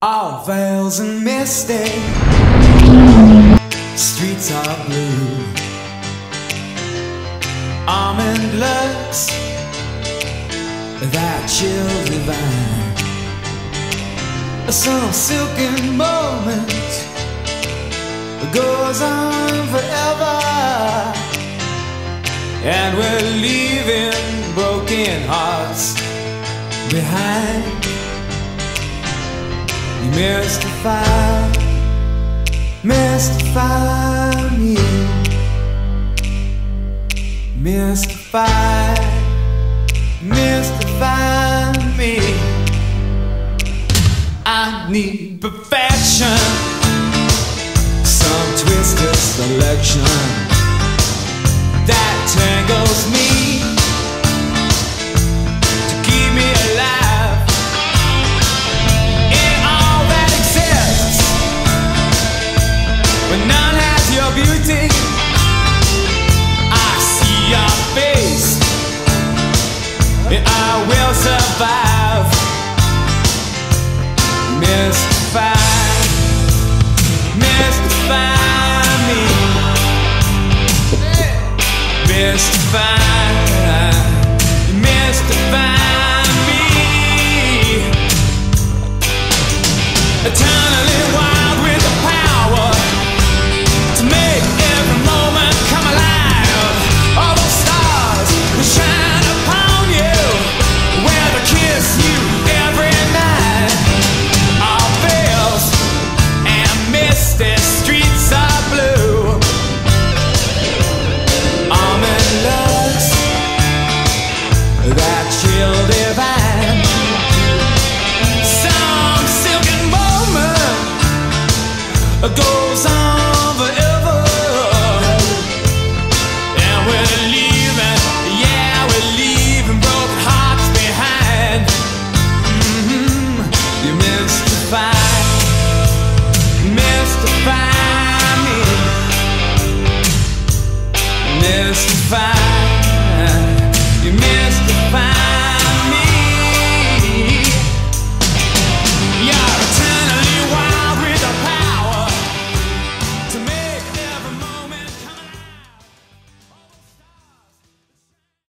All veils and misty, streets are blue. Almond looks, that chill divine. Some silken moment goes on forever, and we're leaving broken hearts behind. Mystify, mystify me, mystify, mystify me. I need perfection, some twisted selection Mystify me Mystify Mystify